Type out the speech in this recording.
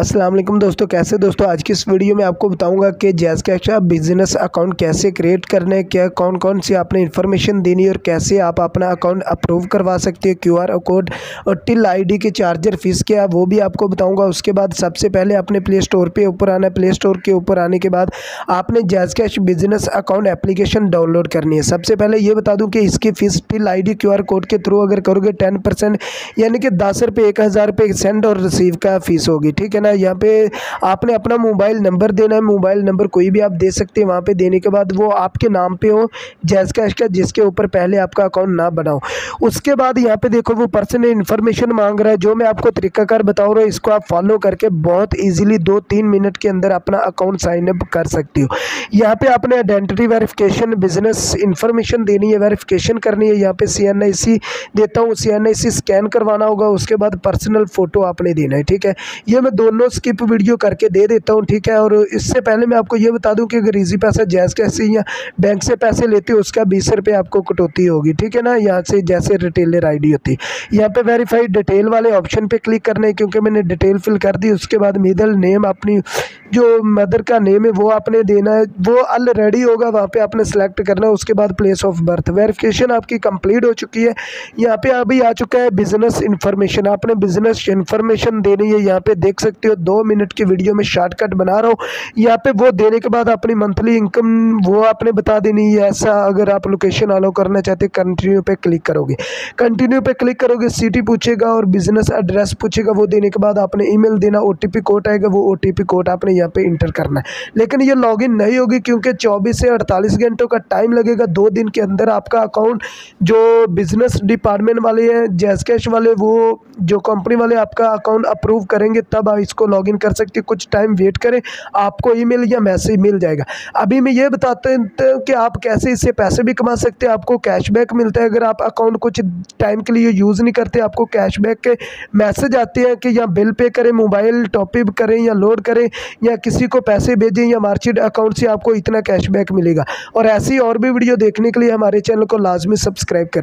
अस्सलाम वालेकुम दोस्तों, कैसे दोस्तों, आज की इस वीडियो में आपको बताऊँगा कि जैज़ कैश का बिज़नेस अकाउंट कैसे क्रिएट करना क्या कौन कौन सी आपने इन्फॉर्मेशन देनी है और कैसे आप अपना अकाउंट अप्रूव करवा सकते हैं क्यूआर कोड और टिल आईडी के चार्जर फ़ीस क्या वो भी आपको बताऊँगा। उसके बाद सबसे पहले अपने प्ले स्टोर पर ऊपर आना प्ले स्टोर के ऊपर आने के बाद आपने Jazz cash business account application download करनी है। सबसे पहले ये बता दूँ कि इसकी fees till I D code के थ्रू अगर करोगे टेन यानी कि दस रुपये एक हज़ार रुपये सेंड और रिसीव का फ़ीस होगी। ठीक है ना? यहाँ पे आपने अपना मोबाइल नंबर देना है, मोबाइल नंबर कोई भी आप दे सकते हैं, वहाँ पे देने के बाद वो आपके नाम पे हो, जैस कैश का, जिसके ऊपर पहले आपका अकाउंट ना बनाओ उसके बाद यहाँ पे देखो, वो पर्सन इन्फॉर्मेशन मांग रहा है, जो मैं आपको तरीकाकार बताऊँ रहा हूँ, इसको आप फॉलो करके बहुत ईजिली दो तीन मिनट के अंदर अपना अकाउंट साइन अप कर सकते हो। यहाँ पे आपने आइडेंटिटी वेरिफिकेशन, बिज़नेस इन्फॉर्मेशन देनी है, वेरिफिकेशन करनी है, यहाँ पे सी देता हूँ सी स्कैन करवाना होगा, उसके बाद पर्सनल फ़ोटो आपने देना है, ठीक है? ये मैं दोनों स्किप वीडियो करके दे देता हूँ, ठीक है? और इससे पहले मैं आपको ये बता दूँ कि अगर इजी पैसा जैस कैसे या बैंक से पैसे लेते हो, उसका बीस रुपये आपको कटौती होगी, ठीक है ना? यहाँ से जैसे रिटेलर आईडी होती। है यहाँ पे वेरीफाइड डिटेल वाले ऑप्शन पे क्लिक करना है, क्योंकि मैंने डिटेल फिल कर दी, उसके बाद मिडल नेम अपनी, जो मदर का नेम है, वो आपने देना है, वो ऑलरेडी होगा, वहाँ पे आपने सेलेक्ट करना है, उसके बाद प्लेस ऑफ़ बर्थ वेरिफिकेशन आपकी कंप्लीट हो चुकी है। यहाँ पे अभी आ चुका है बिज़नेस इन्फॉर्मेशन आपने बिज़नेस इन्फॉर्मेशन देनी है, यहाँ पे देख सकते हो, दो मिनट की वीडियो में शॉर्टकट बना रहा हूँ। यहाँ पे वो देने के बाद अपनी मंथली इनकम वो आपने बता देनी है। ऐसा अगर आप लोकेशन अलो करना चाहते हो कंटिन्यू पे क्लिक करोगे। कंटिन्यू पे क्लिक करोगे सिटी पूछेगा और बिज़नेस एड्रेस पूछेगा। वो देने के बाद आपने ईमेल देना ओटीपी कोड आएगा, वो ओ कोड आपने यहाँ पे इंटर करना है। लेकिन ये लॉगिन नहीं होगी क्योंकि चौबीस से अड़तालीस घंटों का टाइम लगेगा। दो दिन के अंदर आपका अकाउंट जो बिज़नेस डिपार्टमेंट वाले हैं जैस कैश वाले, वो जो कंपनी वाले आपका अकाउंट अप्रूव करेंगे, तब इसको लॉगिन कर सकते हैं, कुछ टाइम वेट करें, आपको ईमेल या मैसेज मिल जाएगा। अभी मैं ये बताते हैं कि आप कैसे इससे पैसे भी कमा सकते हैं, आपको कैशबैक मिलता है, अगर आप अकाउंट कुछ टाइम के लिए यूज़ नहीं करते, आपको कैशबैक के मैसेज आते हैं कि या बिल पे करें मोबाइल टॉपअप करें या लोड करें, या किसी को पैसे भेजें या मार्चिट अकाउंट से आपको इतना कैशबैक मिलेगा। और ऐसी और भी वीडियो देखने के लिए हमारे चैनल को लाजमी सब्सक्राइब करें।